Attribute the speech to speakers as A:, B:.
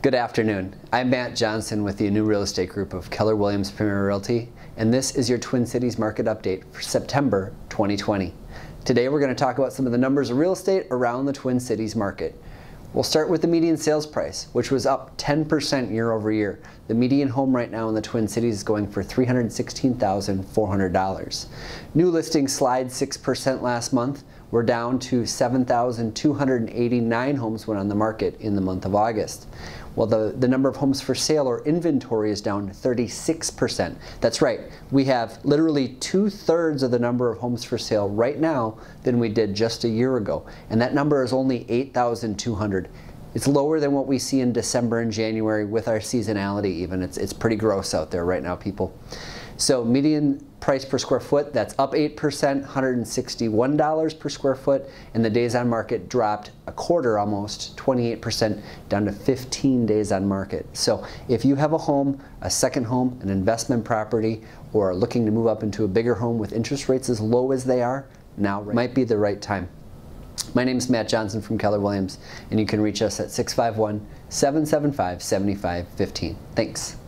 A: Good afternoon. I'm Matt Johnson with the Anew Real Estate Group of Keller Williams Premier Realty, and this is your Twin Cities market update for September 2020. Today we're going to talk about some of the numbers of real estate around the Twin Cities market. We'll start with the median sales price, which was up 10% year over year. The median home right now in the Twin Cities is going for $316,400. New listings slide 6% last month. We're down to 7,289 homes went on the market in the month of August. Well, the, the number of homes for sale or inventory is down 36%. That's right, we have literally two thirds of the number of homes for sale right now than we did just a year ago. And that number is only 8,200. It's lower than what we see in December and January with our seasonality even. It's, it's pretty gross out there right now, people. So median price per square foot, that's up 8%, $161 per square foot, and the days on market dropped a quarter almost, 28% down to 15 days on market. So if you have a home, a second home, an investment property, or are looking to move up into a bigger home with interest rates as low as they are, now might be the right time. My name is Matt Johnson from Keller Williams, and you can reach us at 651 775 7515. Thanks.